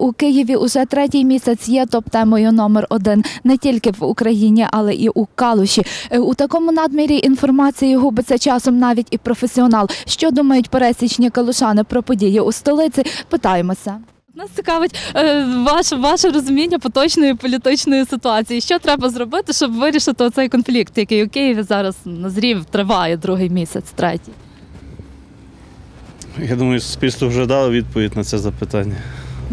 У Києві уже третій місяць є топ-темою номер один не тільки в Україні, але і у Калуші. Е, У такому надмірі інформації губиться часом навіть і професіонал. Що думають пересічні калушани про події у столиці? Питаємося. Нас цікавить е, ваше, ваше розуміння поточної політичної ситуації. Що треба зробити, щоб вирішити цей конфлікт, який у Києві зараз назрів, триває другий місяць, третій. Я думаю, суспільство вже дало відповідь на це запитання.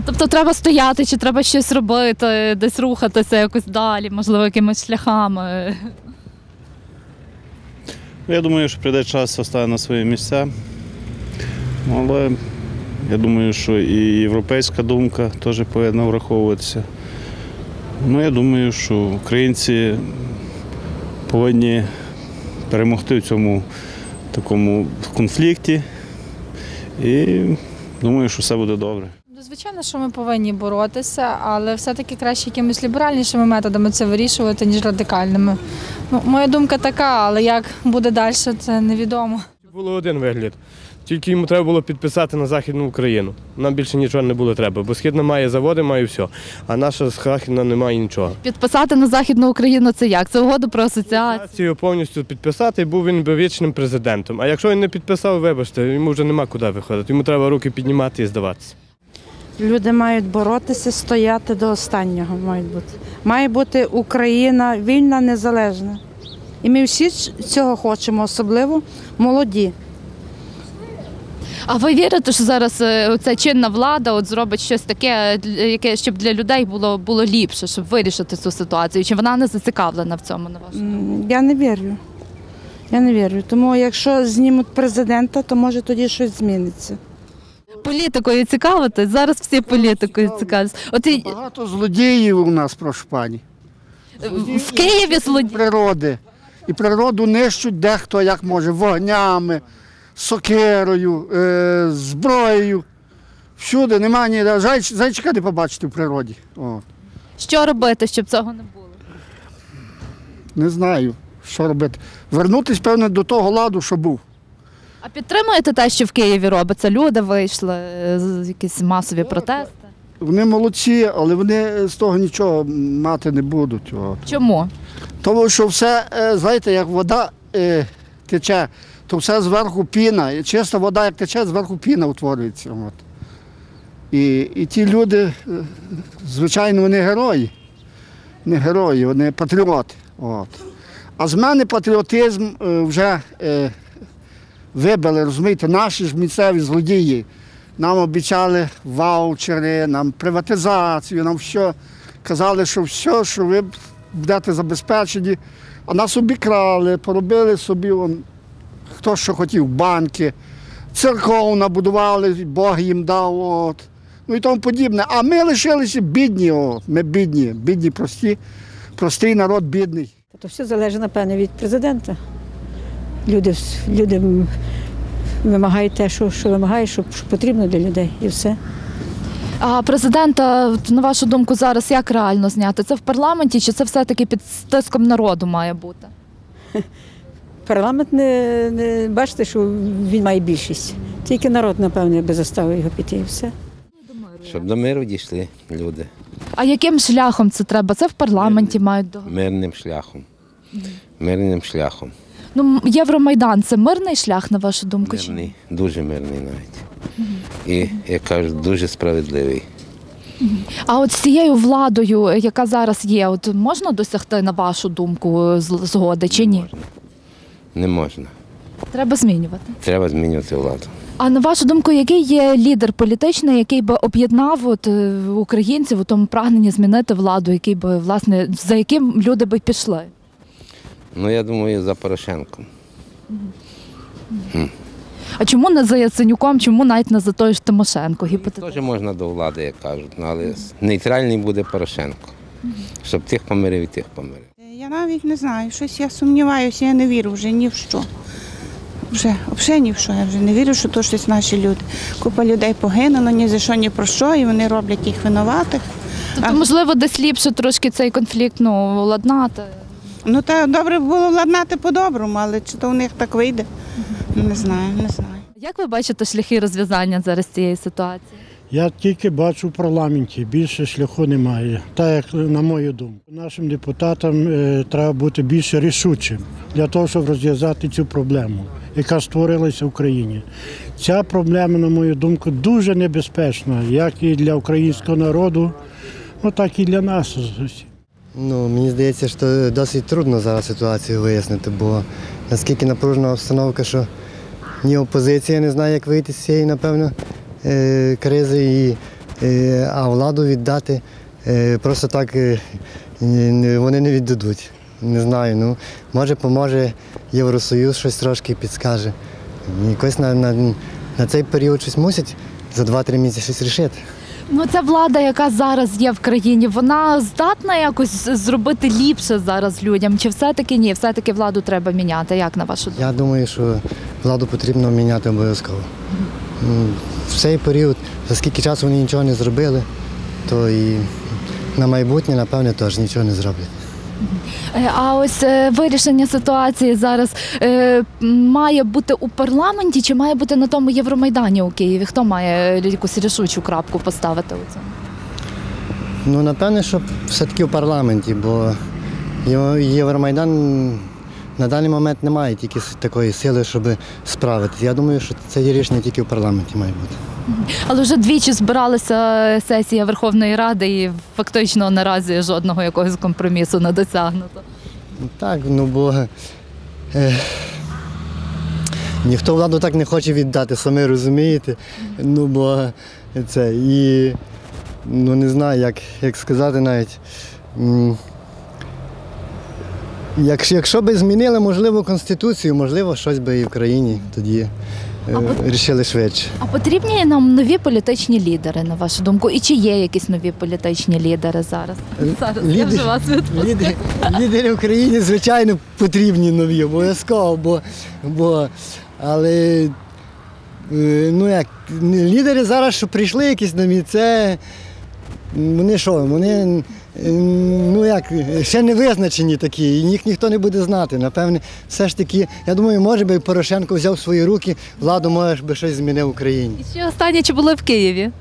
Тобто треба стояти, чи треба щось робити, десь рухатися якось далі, можливо, якимись шляхами. Ну, Я думаю, що прийде час, стане на свої місця. Але я думаю, що і європейська думка теж повинна враховуватися. Ну, я думаю, що українці повинні перемогти в цьому такому конфлікті. І думаю, що все буде добре. Звичайно, що ми повинні боротися, але все-таки краще якимись ліберальнішими методами це вирішувати, ніж радикальними. Ну, моя думка така, але як буде далі, це невідомо. Було один вигляд. Тільки йому треба було підписати на Західну Україну. Нам більше нічого не було треба, бо східна має заводи, має все. А наша Західна не має нічого. Підписати на Західну Україну це як? Це угоду про асоціацію. Цю повністю підписати, і був він би вічним президентом. А якщо він не підписав, вибачте, йому вже нема куди виходити. Йому треба руки піднімати і здаватися. Люди мають боротися, стояти до останнього. Мають бути. Має бути Україна вільна, незалежна. І ми всі цього хочемо, особливо молоді. А ви вірите, що зараз е, ця чинна влада от зробить щось таке, яке щоб для людей було, було ліпше, щоб вирішити цю ситуацію? Чи вона не зацікавлена в цьому на вашу? Я не вірю. Я не вірю. Тому якщо знімуть президента, то може тоді щось зміниться. Політикою цікавитись? Зараз всі політикою цікавляться. От і Багато злодіїв у нас, прошу пані. в Києві злодії. Природи. І природу нищуть дехто як може, вогнями, сокирою, е, зброєю. Всюди немає ніде. Зайч, зайчика не побачити в природі. О, Що робити, щоб цього не було? не знаю, що робити. Вернутись, певне, до того ладу, що був. А підтримуєте те, що в Києві робиться? Люди вийшли, е, якісь масові протести. Вони молодці, але вони з того нічого мати не будуть. От. Чому? Тому що все, е, знаєте, як вода е, тече, то все зверху піна. І чиста вода, як тече, зверху піна утворюється. От. І, і ті люди, е, звичайно, вони герої. Не герої, вони патріоти. От. А з мене патріотизм е, вже е, вибили, розумієте, наші ж місцеві злодії. Нам обіцяли ваучери, нам приватизацію, нам все. Казали, що все, що ви будете забезпечені. А нас обікрали, поробили собі он, хто що хотів, банки, церков набудували, Бог їм дав. От. Ну і тому подібне. А ми лишилися бідні, от. ми бідні, бідні, прості, простий народ бідний. То все залежить, напевне, від президента. Люди, люди вимагають те, що, що вимагають, що, що потрібно для людей, і все. А президента, на вашу думку, зараз як реально зняти? Це в парламенті, чи це все-таки під стиском народу має бути? Парламент не, не бачите, що він має більшість. Тільки народ, напевне, би заставив його піти і все. Щоб до миру дійшли люди А яким шляхом це треба? Це в парламенті мають договорити. мирним шляхом. Мирним шляхом. Ну, Євромайдан це мирний шлях, на вашу думку? Мирний, дуже мирний навіть. І, як кажуть, дуже справедливий. А от з цією владою, яка зараз є, от можна досягти, на вашу думку, згоди чи ні? Можна. Не можна. Треба змінювати. Треба змінювати владу. А на вашу думку, який є лідер політичний, який би об'єднав от, е, українців у тому прагненні змінити владу, який би власне за яким люди би пішли? Ну, я думаю, за Порошенком. А чому не за Яценюком, чому навіть не за той ж Тимошенко? Гіпотетично? Теж можна до влади, як кажуть, ну, але нейтральний буде Порошенко. Щоб тих помирив і тих помирив. Я навіть не знаю, щось я сумніваюся, я не вірю вже ні в що. Вже, взагалі ні в що. Я вже не вірю, що то щось наші люди. Купа людей погинуло, ні за що, ні про що, і вони роблять їх винуватих. Тобто, можливо, десь ліпше трошки цей конфлікт ну, владнати. Ну та добре б було владнати по-доброму, але чи то в них так вийде? Не знаю, не знаю. Як ви бачите шляхи розв'язання зараз цієї ситуації? Я тільки бачу в парламенті, більше шляху немає. Так як на мою думку. Нашим депутатам е, треба бути більш рішучим для того, щоб розв'язати цю проблему, яка створилася в Україні. Ця проблема, на мою думку, дуже небезпечна, як і для українського народу, ну так і для нас. Ну, мені здається, що досить трудно зараз ситуацію вияснити, бо наскільки напружена обстановка, що ні опозиція не знає, як вийти з цієї, напевно, е, кризи, і, е, а владу віддати е, просто так вони не віддадуть. Не знаю. Ну, може, поможе Євросоюз щось трошки підскаже. Якось на, на, на цей період щось мусять за 2-3 місяці щось рішити. Ну, ця влада, яка зараз є в країні, вона здатна якось зробити ліпше зараз людям? Чи все-таки ні? Все-таки владу треба міняти? Як на вашу думку? Я думаю, що владу потрібно міняти обов'язково. В цей період, за скільки часу вони нічого не зробили, то і на майбутнє, напевне, теж нічого не зроблять. Е, А ось е, вирішення ситуації зараз е, має бути у парламенті чи має бути на тому Євромайдані у Києві? Хто має якусь рішучу крапку поставити у цьому? Ну, напевне, що все-таки в парламенті, бо Євромайдан на даний момент не має тільки такої сили, щоб справитися. Я думаю, що це є рішення тільки в парламенті має бути. Але вже двічі збиралася сесія Верховної Ради, і фактично наразі жодного якогось компромісу не досягнуто. Ну, Так, ну бо е, ніхто владу так не хоче віддати, самі розумієте. Ну бо це і ну не знаю, як, як сказати навіть. Якщо, якщо би змінили, можливо, Конституцію, можливо, щось би і в країні тоді е, рішили швидше. А потрібні нам нові політичні лідери, на вашу думку? І чи є якісь нові політичні лідери зараз? Зараз я лідер- вже вас. Лідери, лідери в країні, звичайно, потрібні нові, обов'язково, бо, бо але е, ну як, лідери зараз, що прийшли якісь нові, це вони що, вони ну як, ще не визначені такі, і їх ніхто не буде знати. Напевне, все ж таки, я думаю, може би Порошенко взяв в свої руки, владу може би щось змінив в Україні. І ще останнє, чи були в Києві?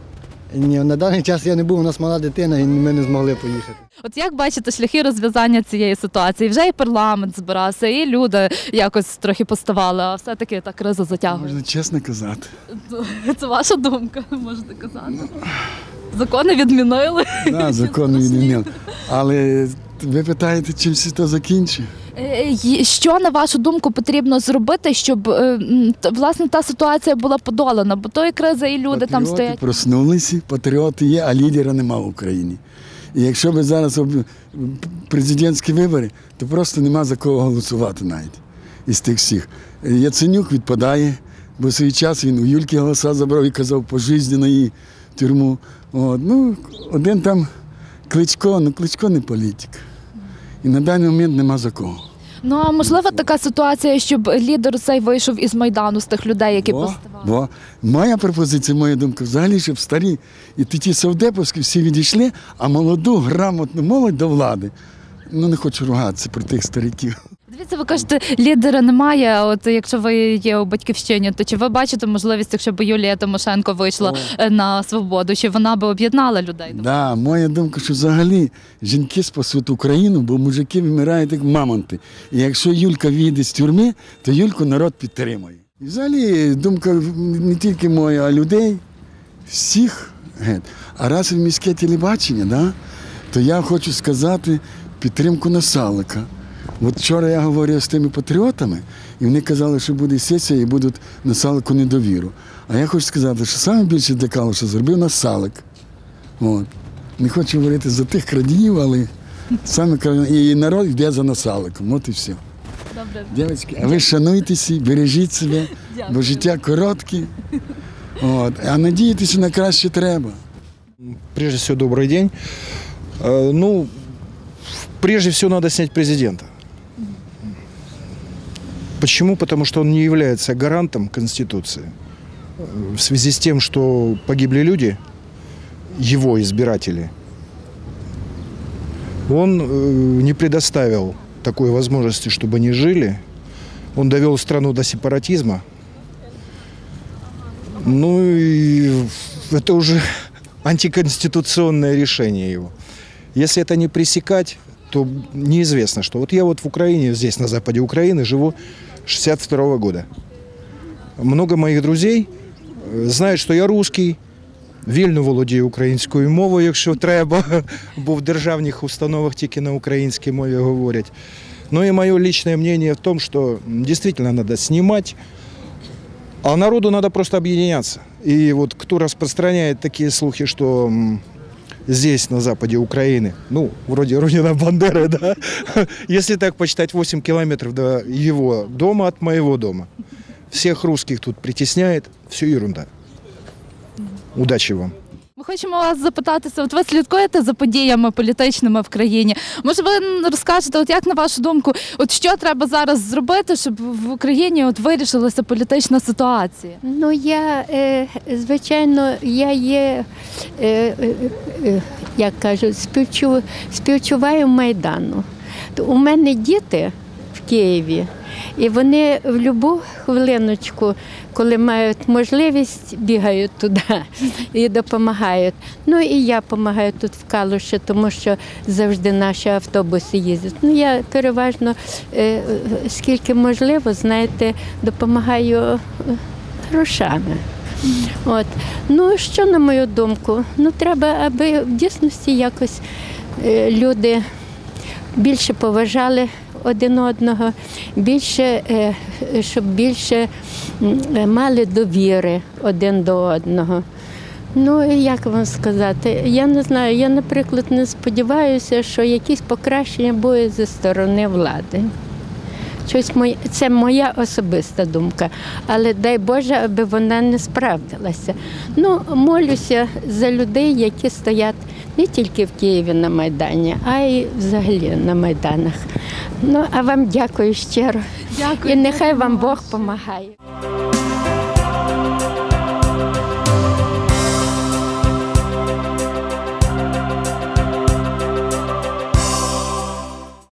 Ні, на даний час я не був, у нас мала дитина, і ми не змогли поїхати. От як бачите шляхи розв'язання цієї ситуації? Вже і парламент збирався, і люди якось трохи поставали, а все-таки та криза затягує. Можна чесно казати. Це ваша думка, можете казати. Закони відмінили. Да, закон відмінив. Але ви питаєте, чим все це закінчить? Е, Що на вашу думку потрібно зробити, щоб е, власне та ситуація була подолана? Бо то і криза, і люди там стоять. проснулися, патріоти є, а лідера нема в Україні. І якщо б зараз президентські вибори, то просто нема за кого голосувати навіть із тих всіх. Яценюк відпадає, бо свій час він у Юльки голоса забрав і казав пожизненно її тюрму. От. Ну, один там Кличко, ну Кличко не політик. І на даний момент нема за кого. Ну а можливо така ситуація, щоб лідер цей вийшов із майдану з тих людей, які Бо, поставали. бо моя пропозиція, моя думка, взагалі, щоб старі і ті совдеповські всі відійшли, а молоду, грамотну молодь до влади. Ну не хочу ругатися про тих стариків. Дивіться, ви кажете, лідера немає. а От якщо ви є у батьківщині, то чи ви бачите можливість, якщо б Юлія Тимошенко вийшла е, на свободу, чи вона би об'єднала людей? Да, моя думка, що взагалі жінки спасуть Україну, бо мужики вмирають як мамонти. І якщо Юлька вийде з тюрми, то Юльку народ підтримує. І взагалі думка не тільки моя, а людей, всіх. А раз в міське телебачення, да, то я хочу сказати підтримку Насалика. От вчора я говорив з тими патріотами, і вони казали, що буде сесія і будуть Насалику недовіру. А я хочу сказати, що найбільше для Калуша зробив Насалик. От. Не хочу говорити за тих крадіїв, але саме і народ йде за Насаликом. От і все. Добре. Дівчатки, а ви шануйтеся, бережіть себе, бо життя коротке. От. А надіятися на краще треба. Прежде всего, добрый день. Э, Ну, прежде всего, надо снять президента. Почему? Потому что он не является гарантом Конституции. В связи с тем, что погибли люди, его избиратели, он э, не предоставил такой возможности, чтобы они жили. Он довел страну до сепаратизма. Ну и это уже антиконституционное решение его. Если это не пресекать, то неизвестно, что. Вот я вот в Украине, здесь на западе Украины, живу 62 года. Много моїх друзей е, знають, що я русский, вільно володію українською мовою, якщо треба, бо в державних установах тільки на українській мові говорять. Ну и мое личное мнение в том, что м, действительно надо снимать, а народу надо просто объединяться. И вот кто распространяет такие слухи, что м, здесь, на западе Украины, ну, вроде Родина Бандеры, да, если так посчитать 8 километров до его дома от моего дома, всех русских тут притесняет, все ерунда. Удачи вам. Ми хочемо вас запитатися, от ви слідкуєте за подіями політичними в країні. Може, ви розкажете, от як на вашу думку, от що треба зараз зробити, щоб в Україні от вирішилася політична ситуація? Ну, я, е, звичайно, я є, е, е, як кажуть, співчу, співчуваю Майдану. У мене діти в Києві, і вони в будь-яку хвилиночку, коли мають можливість, бігають туди і допомагають. Ну і я допомагаю тут в Калуші, тому що завжди наші автобуси їздять. Ну, я переважно, е, скільки можливо, знаєте, допомагаю е, грошами. От. Ну, що на мою думку? Ну, треба, аби в дійсності якось е, люди більше поважали один одного, більше, е, щоб більше е, мали довіри один до одного. Ну, як вам сказати, я не знаю, я, наприклад, не сподіваюся, що якісь покращення буде зі сторони влади. Щось моє, це моя особиста думка, але дай Боже, аби вона не справдилася. Ну, молюся за людей, які стоять не тільки в Києві на Майдані, а й взагалі на Майданах. Ну, а вам дякую щиро. Дякую. І нехай вам Бог допомагає.